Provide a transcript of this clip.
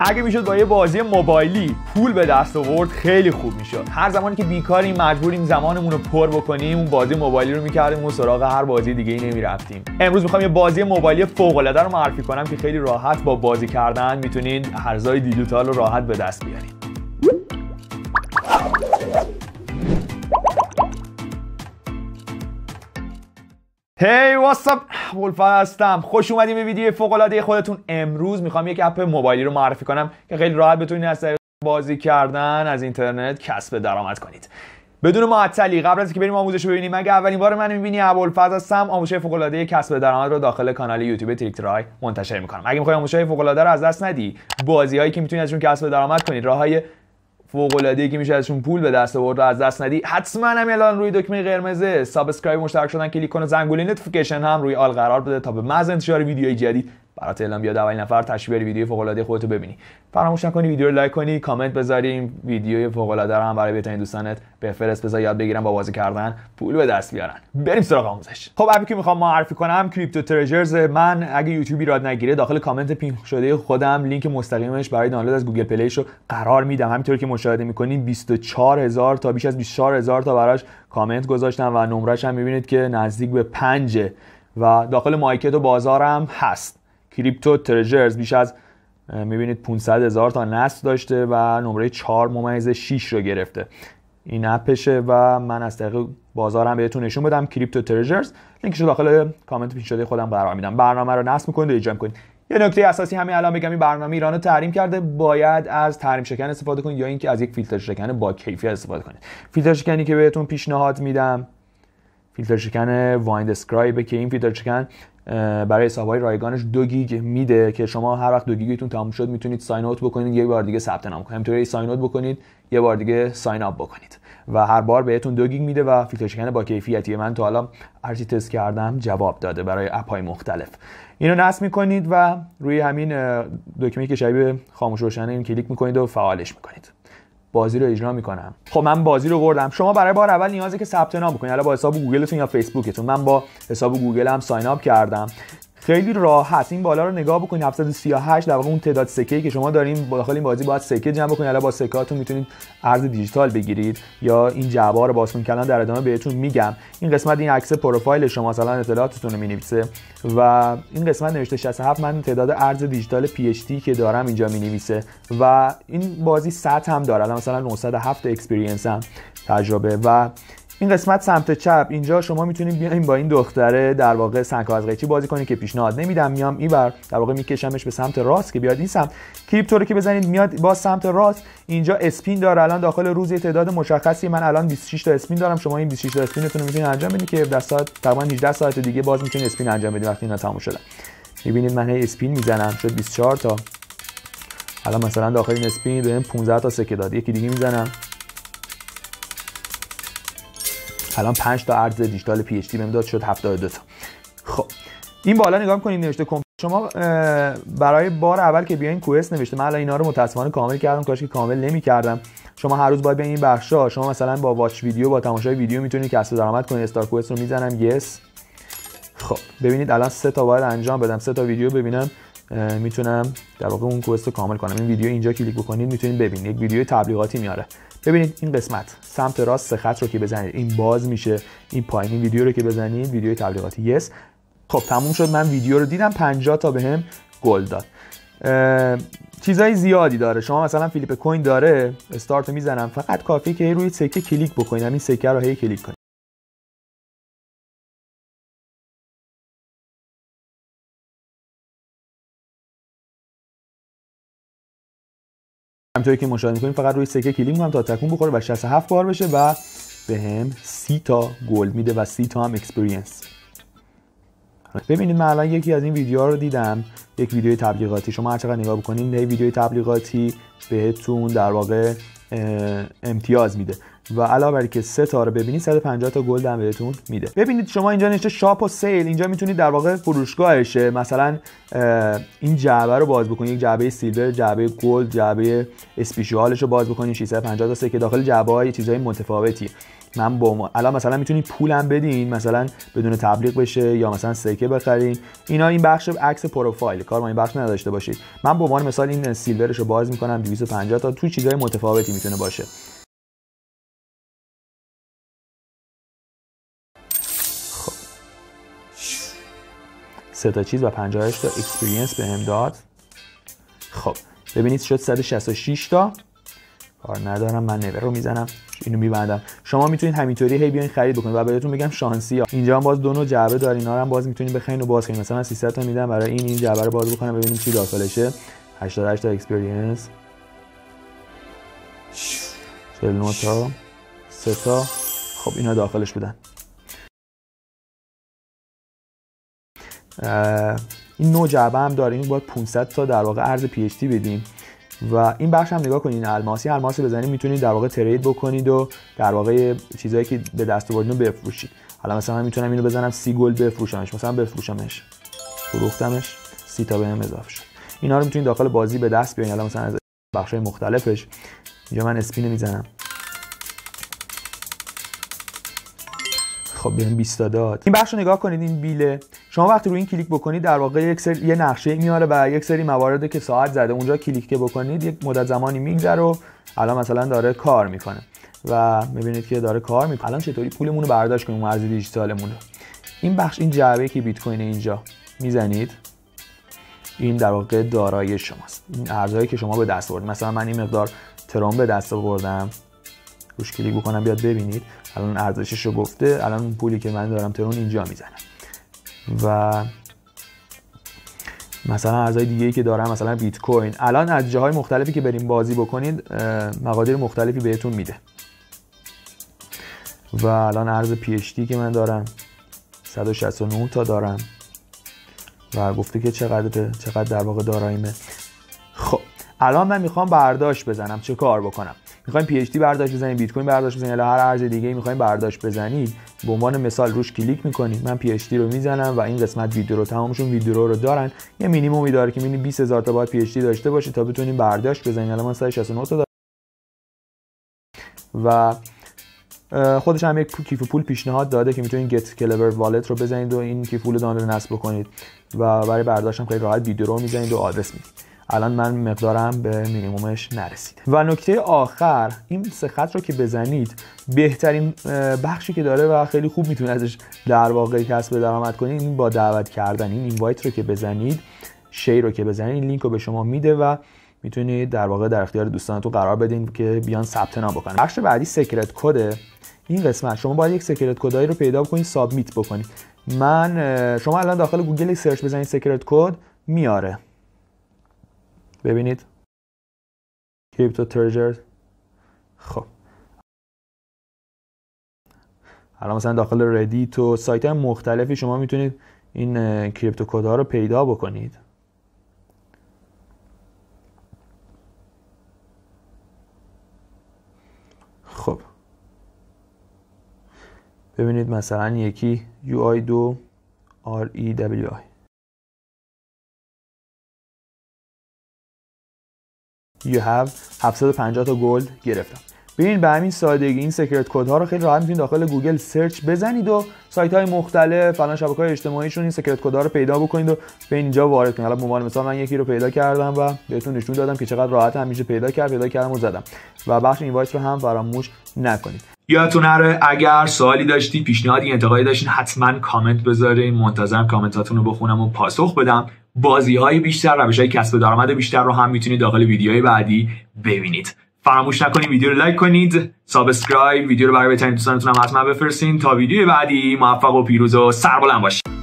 اگه می‌شد با یه بازی موبایلی پول به دست آورد خیلی خوب می‌شد. هر زمانی که بیکاریم مجبوریم زمانمون رو پر بکنیم اون بازی موبایلی رو می‌کردیم و سراغ هر بازی دیگه ای نمی‌رفتیم. امروز می‌خوام یه بازی موبایلی فوق العاده رو معرفی کنم که خیلی راحت با بازی کردن می‌تونین ارزای دیجیتال رو راحت به دست بیارین. هی واتساپ ابوالفضل هستم خوش اومدیم به ویدیو فوق العاده خودتون. امروز می‌خوام یک اپ موبایلی رو معرفی کنم که خیلی راحت بتونید از طریق بازی کردن از اینترنت کسب درآمد کنید. بدون معطلی قبل از اینکه بریم آموزش رو ببینیم اگه اولین باره من می‌بینی ابوالفضل هستم آموزش فوق العاده کسب درآمد رو داخل کانال یوتیوب تریک ترای منتشر می‌کنم. اگه می‌خوای آموزش فوق العاده رو از دست ندی بازی هایی که می‌تونی ازشون کسب درآمد کنی راههای فوق العاده که میشه ازشون پول به دست آورد از دست ندی. حتما همین الان روی دکمه قرمز subscribe مشترک شدن کلیک کن و زنگوله notification هم روی all قرار بده تا به محض انتشار ویدیوی جدید برات اعلام بیاد اولین نفر تشریف بیاری ویدیو فوق العاده خودتو ببینی. فراموش نکنی ویدیو رو like کنی کامنت بذاری این ویدیو فوق العاده رو هم برای بهترین دوستانت بفرست بذار یاد بگیرن با بازی کردن پول به دست بیارن. بریم سراغ آموزش. خب اپی که می‌خوام معرفی کنم کریپتو ترژرز من اگه یوتیوب ایراد نگیره داخل comment pin شده خودم. لینک مستقیمش برای دانلود از گوگل پلی رو قرار میدم. همینطور که مشاهده می‌کنین 24000 تا بیش از 24000 تا براش کامنت گذاشتم و نمرش هم می‌بینید که نزدیک به 5 و داخل مارکت و بازارم هست. کریپتو ترژرز بیش از می‌بینید 500 هزار تا نصب داشته و نمره 4 ممیز 6 رو گرفته. این اپشه و من از طریق بازارم بهتون نشون بدم کریپتو ترژرز لینکش رو داخل comment pin شده خودم قرار میدم. برنامه رو نصب می‌کنید و اجرا می‌کنید. یه نکته اساسی همین الان بگم این برنامه ایران رو تحریم کرده. باید از تحریم شکن استفاده کنید یا اینکه از یک فیلتر شکن با کیفیت استفاده کنید. فیلتر شکنی که بهتون پیشنهاد میدم فیلتر شکن ویندسکرایب که این فیلتر شکن برای های رایگانش دو گیگ میده که شما هر وقت دو گیگتون تموم شد می‌تونید sign out بکنید یه بار دیگه ثبت نام کنید. همینطوری sign out بکنید یه بار دیگه sign up بکنید. و هر بار بهتون دو گیگ میده و فیلتر شکن با کیفیتی من تا حالا هرچی تست کردم جواب داده برای اپ های مختلف. اینو نصب می‌کنید و روی همین دکمه که شبیه خاموش روشنه این کلیک می‌کنید و فعالش می‌کنید. بازی رو اجرا می‌کنم. خب من بازی رو بردم. شما برای بار اول نیازه که ثبت نام بکنید. حالا با حساب گوگلتون یا فیسبوکتون. من با حساب گوگلم sign up کردم. خیلی راحت. این بالا رو نگاه بکنید 738 در واقع اون تعداد سکه که شما دارین داخل این بازی باید سکه جمع بکنید حالا با سکاتون می‌تونید ارز دیجیتال بگیرید یا این جعبه رو باز کنین که در ادامه بهتون میگم. این قسمت این عکس پروفایل شما مثلا اطلاعاتتون رو می‌نویسه و این قسمت نوشته 67 من تعداد ارز دیجیتال پی که دارم اینجا می‌نویسه و این بازی 100 هم داره. مثلا 907 experience هم تجربه و این قسمت سمت چپ. اینجا شما می‌تونید بیاین با این دختره در واقع از قیچی بازی کنید که پیشنهاد نمیدم. میام اینور در واقع میکشمش به سمت راست که بیاد این سمت. کریپتو رو که بزنید میاد با سمت راست. اینجا spin داره. الان داخل روز تعداد مشخصی. من الان 26 تا spin دارم. شما این 26 تا spin تون رو می‌تونید انجام بدید که 17 ساعت تقریبا 18 ساعت دیگه باز می‌تونید spin انجام بدید وقتی اینا تموم شده. می‌بینید من هی اسپین می‌زنم. شد 24 تا. الان مثلا داخل این اسپین بهم 15 تا سکه داد. یکی دیگه می‌زنم. الان 5 تا ارز دیجیتال پی اچ دی بهم داد شد 72 تا. خب این بالا نگاه کنید نوشته شما برای بار اول که بیاین کوست نوشته من الان اینا رو متاسفانه کامل کردم کاش که کامل نمی‌کردم. شما هر روز باید به این بخشا شما مثلا با واچ ویدیو با تماشای ویدیو می‌تونید کسب درآمد کنید. استار کوست رو می‌زنم یس. خب ببینید الان سه تا باید انجام بدم. سه تا ویدیو ببینم می‌تونم در واقع اون quest رو کامل کنم. این ویدیو اینجا کلیک بکنید می‌تونید ببینید. یک ویدیو تبلیغاتی میاره. ببینید این قسمت سمت راست سه خط رو که بزنید این باز میشه این پایین این ویدیو رو که بزنید ویدیو تبلیغاتی. yes خب تموم شد. من ویدیو رو دیدم 50 تا بهم gold داد. چیزای زیادی داره. شما مثلا flip coin داره استارت می‌زنم. فقط کافیه که روی سکه کلیک بکنید. این سکه رو هی کلیک کنید. همونطوری که مشاهده می‌کنید فقط روی سکه کلیک می‌کنم تا تکون بخوره و 67 بار بشه و بهم 30 تا gold میده و 30 تا هم experience ببینید من الان یکی از این ویدیوها رو دیدم. یک ویدیو تبلیغاتی. شما هر چقدر نگاه بکنید این ویدیو تبلیغاتی بهتون در واقع امتیاز میده. و علاوه بر که سه تا رو ببینید 150 تا gold هم بهتون میده. ببینید شما اینجا نوشته shop و sale. اینجا می‌تونید در واقع فروشگاهشه. مثلا این جعبه رو باز بکنید. یک جعبه silver جعبه gold جعبه special ش رو باز بکنید. 650 تا سکه داخل جعبه های چیزهای متفاوتی من با الان مثلا می‌تونید پولم بدین مثلا بدون تبلیغ بشه یا مثلا سکه بخرین. اینا این بخش عکس پروفایل. کار با این بخش نداشته باشید. من به عنوان مثال این silver ش رو باز می‌کنم 250 تا تو چیزای متفاوتی می‌تونه باشه. خب. سه تا چیز و 58 تا experience بهم داد. خب. ببینید شد 166 تا. کار ندارم من no رو می‌زنم اینو میبندم. شما می‌تونید همینطوری هی بیاین خرید بکنید و بهتون بگم شانسی ها. اینجا هم باز دو نوع جعبه داره اینا هم باز می‌تونید بخرید و باز کنید مثلا 300 تا میدم برای این این جعبه رو باز بکنم ببینیم چی داخلشه. 88 تا experience 49 تا. 3 تا. خب اینا داخلش بودن. این نوع جعبه هم داره این باید 500 تا در واقع ارز پی اچ بدیم و این بخش هم نگاه کنید الماسی الماسی بزنید می‌تونید در واقع ترید بکنید و در واقع چیزایی که به دست آوردین رو بفروشید. حالا مثلا من می‌تونم اینو بزنم سی گل بفروشمش مثلا بفروشمش. فروختمش سی تا بهم اضافه شد. اینا رو می‌تونید داخل بازی به دست بیارین. حالا مثلا از بخشای مختلفش. اینجا من اسپین می‌زنم. خب بهم 20 داد این بخش رو نگاه کنید این بیله. شما وقتی روی این کلیک بکنید در واقع یک سری یه نقشه میاره و یک سری موارد که ساعت زده. اونجا کلیک که بکنید یک مدت زمانی میگذره و الان مثلا داره کار می‌کنه. و می‌بینید که داره کار می‌کنه. الان چطوری پولمون رو برداشت کنیم ارز دیجیتالمون این بخش این جعبه که بیت کوین اینجا می‌زنید این در واقع دارایی شماست. این ارزهایی که شما به دست آوردید. مثلا من این مقدار ترام به دست آوردم. روش کلیک بکنم بیاد ببینید. الان ارزشش رو گفته الان پولی که من دارم ترون اینجا می‌زنم. و مثلا ارزهای دیگه ای که دارم مثلا بیت کوین الان از جاهای مختلفی که بریم بازی بکنید مقادیر مختلفی بهتون میده. و الان ارز پی که من دارم 169 تا دارم. و گفته که چقدر چقدر در واقع داراییمه. الان من می‌خوام برداشت بزنم. چه کار بکنم؟ می‌خوایم پی برداشت بزنید بیت کوین برداشت بزنید هر ارز دیگه می‌خوایم برداشت بزنید به عنوان مثال روش کلیک می‌کنید من PH رو می‌زنم و این قسمت ویدیو رو تمامشون ویدیو رو دارن. یه مینیمومی داره که می‌بینید 20000 تا باید PH داشته باشه تا بتونید برداشت بزنید الان من 169 تا و خودش هم یک کیف پول پیشنهاد داده که می‌تونید گت کلبر والت رو بزنید و این کیف پول دانلود نصب بکنید. و برای برداشت هم خیلی راحت ویدیو رو می‌زنید و آدرس می‌دید الان من مقدارم به مینیمومش نرسید و نکته آخر این سه خط رو که بزنید بهترین بخشی که داره و خیلی خوب می‌تونه ازش در واقع کسب درآمد کنید این با دعوت کردن. این اینوایت رو که بزنید شیر رو که بزنید این لینک رو به شما میده و می‌تونید در واقع در اختیار دوستانتون قرار بدین که بیان ثبت نام بکنن. بخش بعدی secret code این قسمت شما باید یک secret code ایی رو پیدا بکنید submit بکنید. من شما الان داخل گوگل سرچ بزنید secret code میاره. ببینید. crypto treasure خب. الان مثلا داخل Reddit و سایت های مختلفی شما می‌تونید این crypto code رو پیدا بکنید. خب. ببینید مثلا یکی UI2 REWI you have 750 تا gold گرفتم. ببین به همین سادگی این secret code ها رو خیلی راحت می‌تونید داخل گوگل سرچ بزنید و سایت های مختلف فلان شبکه های اجتماعیشون این secret code ها رو پیدا بکنید و به اینجا وارد کنید. حالا به عنوان مثال من یکی رو پیدا کردم و بهتون نشون دادم که چقدر راحت هم میشه پیدا کرد پیدا کردم و زدم. و بخش invite رو هم فراموش نکنید. یادتون نره اگر سوالی داشتید پیشنهادی انتقادی داشتین حتما کامنت بذارین. منتظرم کامنتاتون رو بخونم و پاسخ بدم. بازی های بیشتر روش های کسب درآمد بیشتر رو هم می‌تونید داخل ویدیوهای بعدی ببینید. فراموش نکنید ویدیو رو لایک کنید subscribe ویدیو رو برای بهترین دوستانتون هم حتما بفرستین. تا ویدیو بعدی موفق و پیروز و سربلند باشید